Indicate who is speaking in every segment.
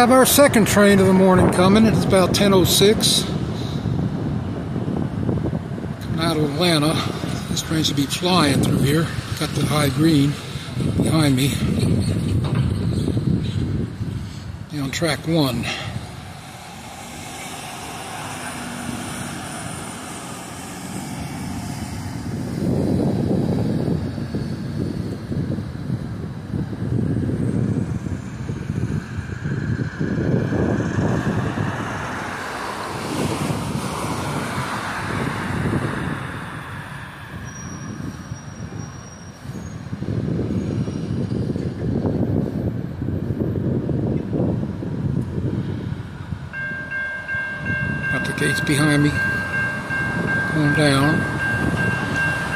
Speaker 1: have our second train of the morning coming. It's about 10.06. Coming out of Atlanta. This train should be flying through here. Got the high green behind me. On track one. Gates behind me. Going down.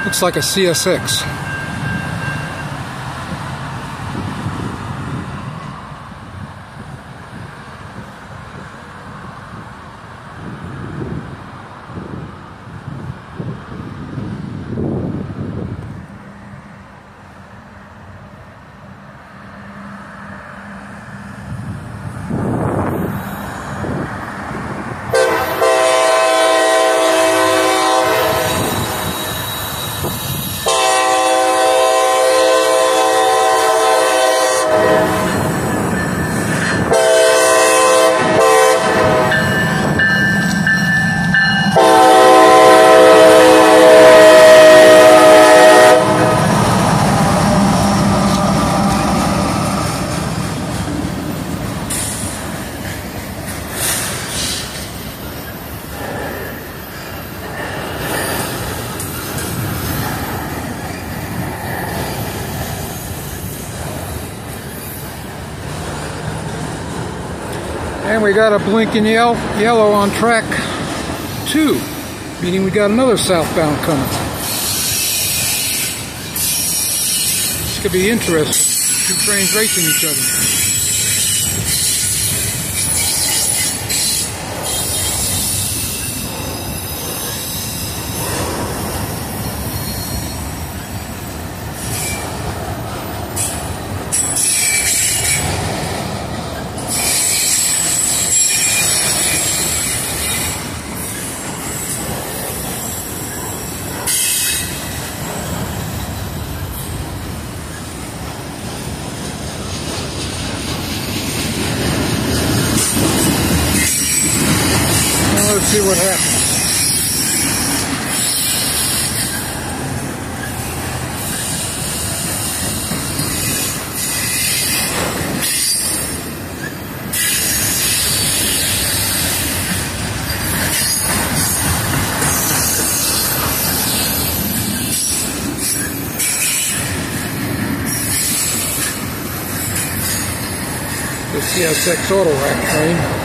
Speaker 1: Looks like a CSX. We got a blinking yellow, on track two, meaning we got another southbound coming. This could be interesting. Two trains racing each other. Well, let's see what happens. CSX auto rack train.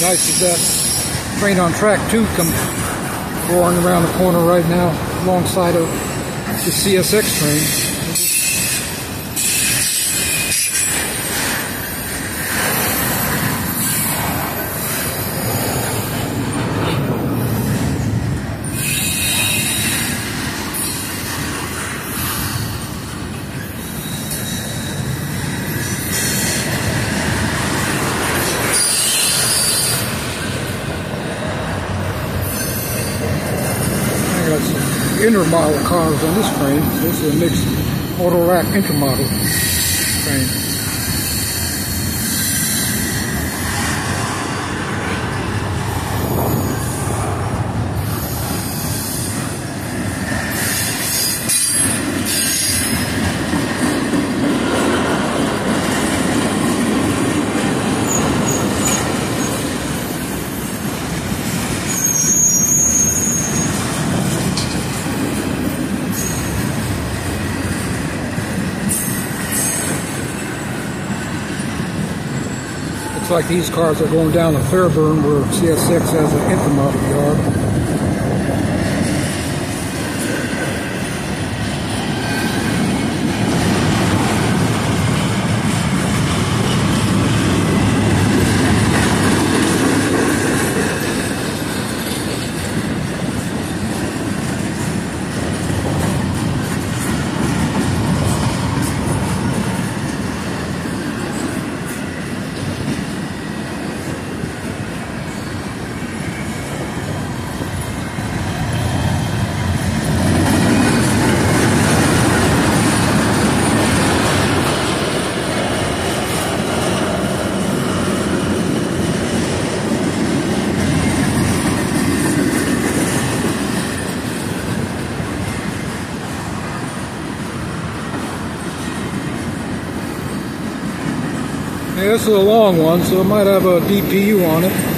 Speaker 1: Nice is that train on track two come roaring around the corner right now alongside of the CSX train. I got some intermodal cars on this train. This is a mixed auto rack intermodal train. Like these cars are going down to Fairburn where CSX has an intermodal yard. This is a long one, so it might have a DPU on it.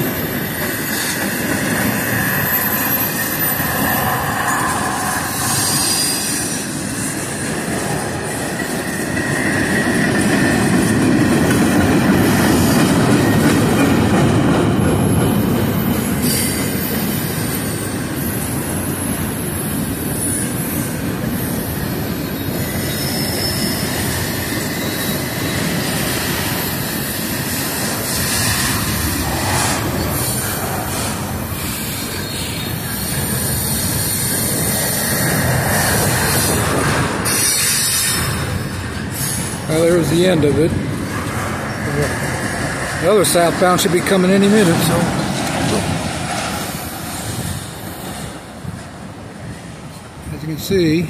Speaker 1: The end of it. The other southbound should be coming any minute, so. As you can see,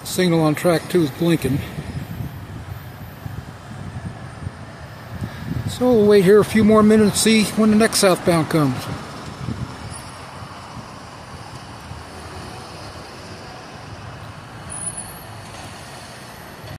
Speaker 1: the signal on track two is blinking. So we'll wait here a few more minutes to see when the next southbound comes.